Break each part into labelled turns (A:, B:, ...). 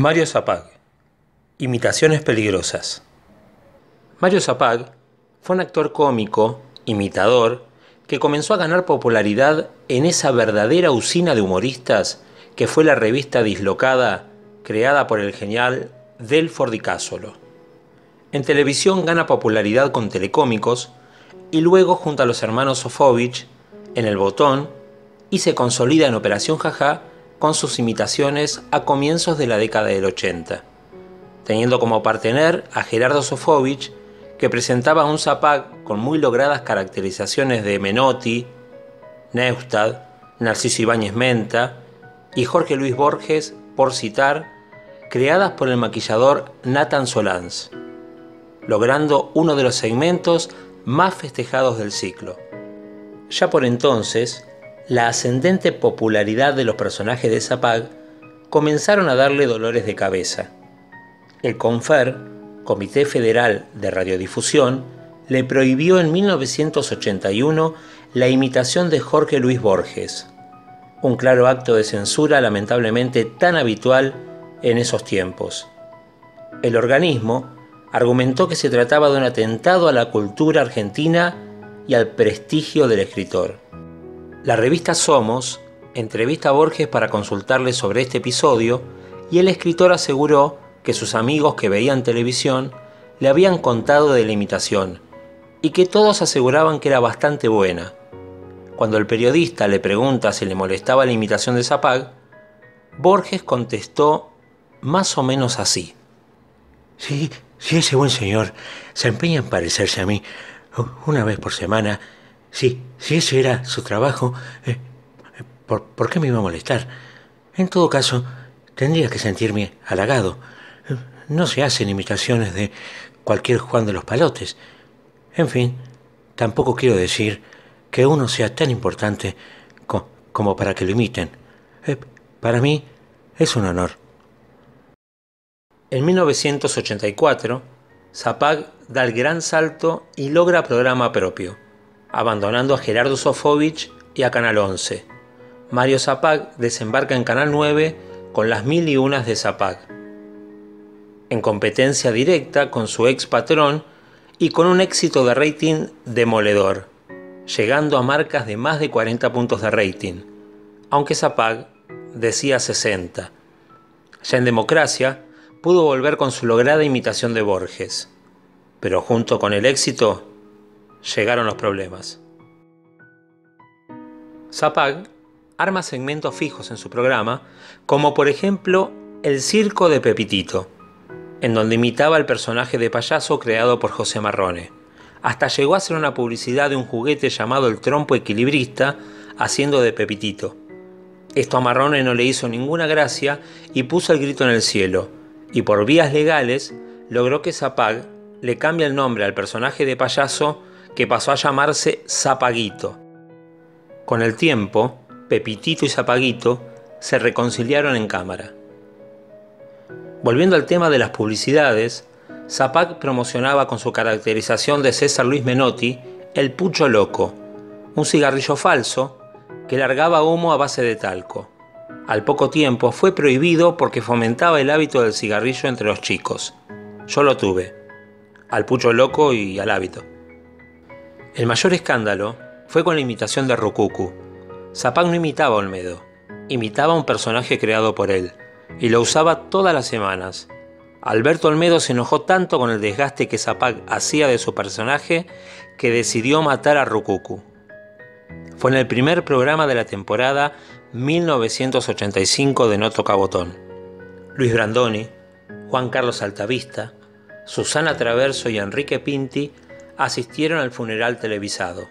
A: Mario Zapag. Imitaciones peligrosas. Mario Zapag fue un actor cómico, imitador, que comenzó a ganar popularidad en esa verdadera usina de humoristas que fue la revista dislocada creada por el genial Delford Di Casolo. En televisión gana popularidad con telecómicos y luego junto a los hermanos Sofovich en El Botón y se consolida en Operación Jaja con sus imitaciones a comienzos de la década del 80, teniendo como partener a Gerardo Sofovich, que presentaba un Zapag con muy logradas caracterizaciones de Menotti, Neustad, Narciso Ibáñez Menta y Jorge Luis Borges, por citar, creadas por el maquillador Nathan Solans, logrando uno de los segmentos más festejados del ciclo. Ya por entonces, la ascendente popularidad de los personajes de Zapag comenzaron a darle dolores de cabeza. El CONFER, Comité Federal de Radiodifusión, le prohibió en 1981 la imitación de Jorge Luis Borges, un claro acto de censura lamentablemente tan habitual en esos tiempos. El organismo argumentó que se trataba de un atentado a la cultura argentina y al prestigio del escritor. La revista Somos entrevista a Borges para consultarle sobre este episodio y el escritor aseguró que sus amigos que veían televisión le habían contado de la imitación y que todos aseguraban que era bastante buena. Cuando el periodista le pregunta si le molestaba la imitación de Zapag, Borges contestó más o menos así.
B: Sí, sí, ese buen señor se empeña en parecerse a mí una vez por semana si, si ese era su trabajo, eh, ¿por, ¿por, qué me iba a molestar? En todo caso, tendría que sentirme halagado. No se hacen imitaciones de cualquier Juan de los Palotes. En fin, tampoco quiero decir que uno sea tan importante como para que lo imiten. Eh, para mí es un honor.
A: En 1984, Zapag da el gran salto y logra programa propio abandonando a Gerardo Sofovich y a Canal 11. Mario Zapag desembarca en Canal 9 con las mil y unas de Zapag. En competencia directa con su ex patrón y con un éxito de rating demoledor, llegando a marcas de más de 40 puntos de rating, aunque Zapag decía 60. Ya en democracia, pudo volver con su lograda imitación de Borges, pero junto con el éxito llegaron los problemas. Zapag arma segmentos fijos en su programa, como por ejemplo El Circo de Pepitito, en donde imitaba al personaje de payaso creado por José Marrone. Hasta llegó a hacer una publicidad de un juguete llamado el trompo equilibrista, haciendo de Pepitito. Esto a Marrone no le hizo ninguna gracia y puso el grito en el cielo, y por vías legales logró que Zapag le cambie el nombre al personaje de payaso que pasó a llamarse Zapaguito. Con el tiempo, Pepitito y Zapaguito se reconciliaron en cámara. Volviendo al tema de las publicidades, Zapag promocionaba con su caracterización de César Luis Menotti el Pucho Loco, un cigarrillo falso que largaba humo a base de talco. Al poco tiempo fue prohibido porque fomentaba el hábito del cigarrillo entre los chicos. Yo lo tuve, al Pucho Loco y al hábito. El mayor escándalo fue con la imitación de Rokuku. Zapag no imitaba a Olmedo, imitaba a un personaje creado por él, y lo usaba todas las semanas. Alberto Olmedo se enojó tanto con el desgaste que Zapag hacía de su personaje que decidió matar a Rokuku. Fue en el primer programa de la temporada 1985 de No Toca Botón. Luis Brandoni, Juan Carlos Altavista, Susana Traverso y Enrique Pinti asistieron al funeral televisado.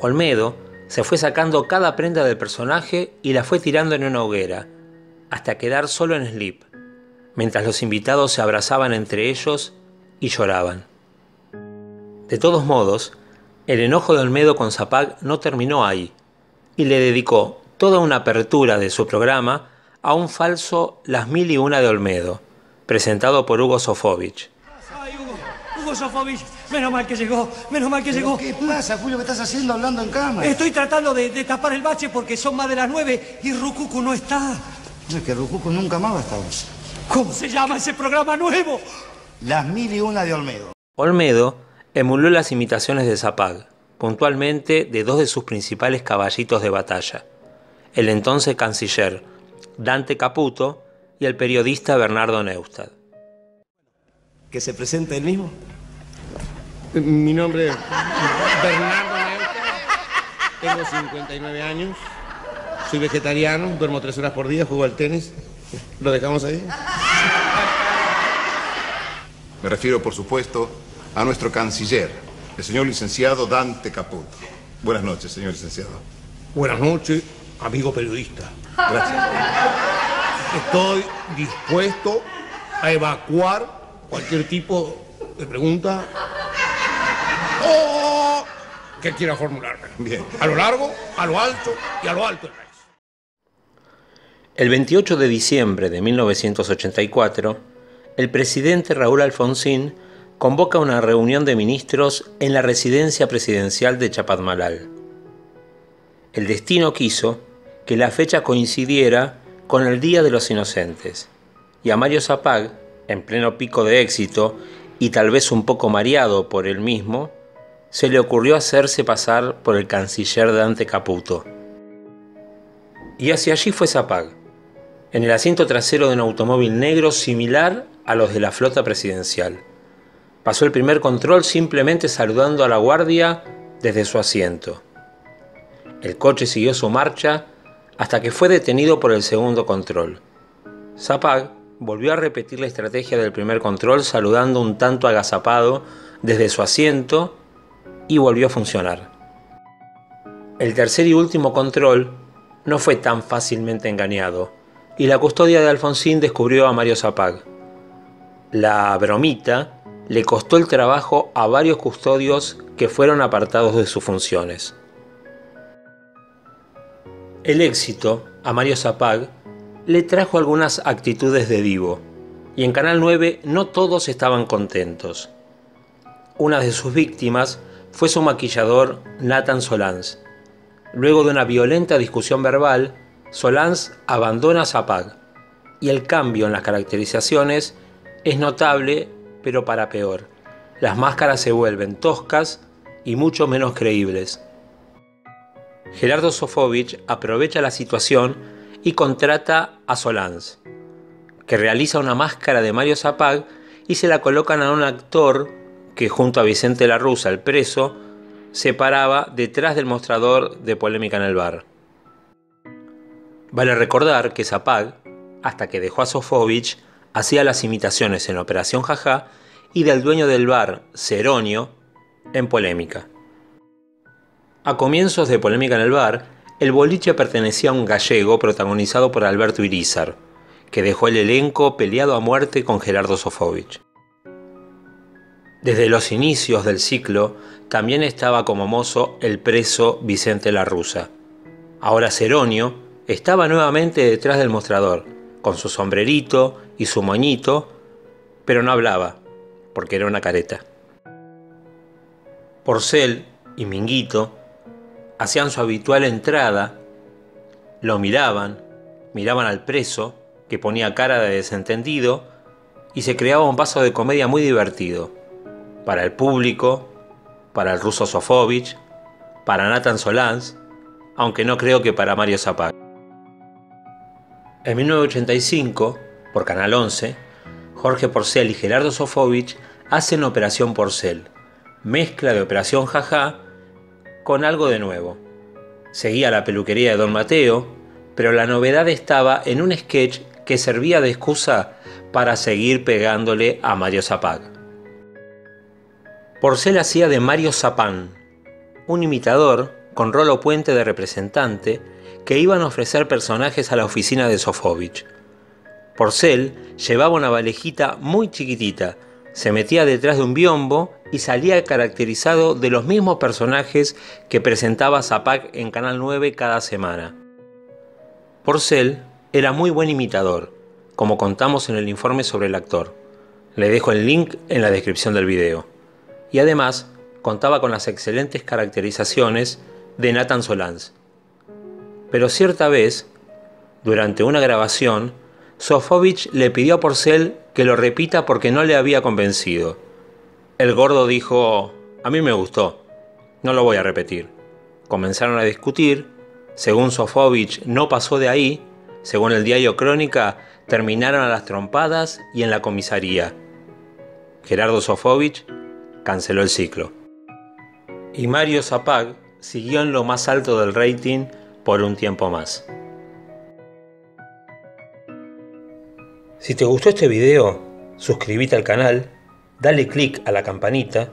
A: Olmedo se fue sacando cada prenda del personaje y la fue tirando en una hoguera, hasta quedar solo en slip, mientras los invitados se abrazaban entre ellos y lloraban. De todos modos, el enojo de Olmedo con Zapag no terminó ahí, y le dedicó toda una apertura de su programa a un falso Las Mil y Una de Olmedo, presentado por Hugo Sofovich.
C: Sofovich, menos mal que llegó, menos mal que llegó.
D: ¿Qué pasa, Julio? ¿Qué estás haciendo hablando en cama?
C: Estoy tratando de, tapar el bache porque son más de las nueve y Rucucu no está.
D: No, es que Rucuco nunca más va a estar.
C: ¿Cómo se llama ese programa nuevo?
D: Las mil y una de Olmedo.
A: Olmedo emuló las imitaciones de Zapag, puntualmente de dos de sus principales caballitos de batalla, el entonces canciller Dante Caputo y el periodista Bernardo Neustadt.
E: ¿Que se presente él mismo?
F: Mi nombre es Bernardo Neustadt, tengo 59 años, soy vegetariano, duermo tres horas por día, juego al tenis. ¿Lo dejamos ahí?
G: Me refiero, por supuesto, a nuestro canciller, el señor licenciado Dante Caputo. Buenas noches, señor licenciado.
F: Buenas noches, amigo periodista.
G: Gracias.
F: Estoy dispuesto a evacuar cualquier tipo de pregunta o que quiera formularme.
G: Bien.
F: A lo largo, a lo alto y a lo alto del país.
A: El 28 de diciembre de 1984, el presidente Raúl Alfonsín convoca una reunión de ministros en la residencia presidencial de Chapadmalal. El destino quiso que la fecha coincidiera con el Día de los Inocentes, y a Mario Zapag, en pleno pico de éxito y tal vez un poco mareado por él mismo, se le ocurrió hacerse pasar por el canciller Dante Caputo. Y hacia allí fue Zapag, en el asiento trasero de un automóvil negro similar a los de la flota presidencial. Pasó el primer control simplemente saludando a la guardia desde su asiento. El coche siguió su marcha hasta que fue detenido por el segundo control. Zapag volvió a repetir la estrategia del primer control saludando un tanto agazapado desde su asiento y volvió a funcionar. El tercer y último control no fue tan fácilmente engañado y la custodia de Alfonsín descubrió a Mario Zapag. La bromita le costó el trabajo a varios custodios que fueron apartados de sus funciones. El éxito a Mario Zapag le trajo algunas actitudes de divo, y en Canal 9 no todos estaban contentos. Una de sus víctimas fue su maquillador Nathan Solans. Luego de una violenta discusión verbal, Solans abandona a Zapag, y el cambio en las caracterizaciones es notable, pero para peor. Las máscaras se vuelven toscas y mucho menos creíbles. Gerardo Sofovich aprovecha la situación y contrata a Solans, que realiza una máscara de Mario Zapag y se la colocan a un actor que junto a Vicente La Russa, el preso, se paraba detrás del mostrador de polémica en el bar. Vale recordar que Zapag, hasta que dejó a Sofovich, hacía las imitaciones en Operación Jaja y del dueño del bar, Ceronio, en Polémica. A comienzos de Polémica en el bar, el boliche pertenecía a un gallego protagonizado por Alberto Irizar, que dejó el elenco peleado a muerte con Gerardo Sofovich. Desde los inicios del ciclo también estaba como mozo el preso Vicente La Russa. Ahora Ceronio estaba nuevamente detrás del mostrador, con su sombrerito y su moñito, pero no hablaba, porque era una careta. Porcel y Minguito hacían su habitual entrada, lo miraban, miraban al preso, que ponía cara de desentendido, y se creaba un paso de comedia muy divertido, para el público, para el ruso Sofovich, para Nathan Solans, aunque no creo que para Mario Zapag. En 1985, por Canal 11, Jorge Porcel y Gerardo Sofovich hacen Operación Porcel, mezcla de Operación Jaja con algo de nuevo. Seguía la peluquería de Don Mateo, pero la novedad estaba en un sketch que servía de excusa para seguir pegándole a Mario Zapag. Porcel hacía de Mario Zapán, un imitador con rolo puente de representante que iban a ofrecer personajes a la oficina de Sofovich. Porcel llevaba una valejita muy chiquitita, se metía detrás de un biombo y salía caracterizado de los mismos personajes que presentaba Zapag en Canal 9 cada semana. Porcel era muy buen imitador, como contamos en el informe sobre el actor. Le dejo el link en la descripción del video. Y además contaba con las excelentes caracterizaciones de Nathan Solans. Pero cierta vez Durante una grabación, Sofovich le pidió a Porcel que lo repita porque no le había convencido. El gordo dijo, a mí me gustó, no lo voy a repetir. Comenzaron a discutir, según Sofovich no pasó de ahí, según el diario Crónica, terminaron a las trompadas y en la comisaría. Gerardo Sofovich canceló el ciclo. Y Mario Zapag siguió en lo más alto del rating por un tiempo más. Si te gustó este video, suscríbete al canal, dale click a la campanita,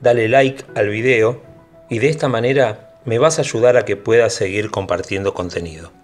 A: dale like al video y de esta manera me vas a ayudar a que pueda seguir compartiendo contenido.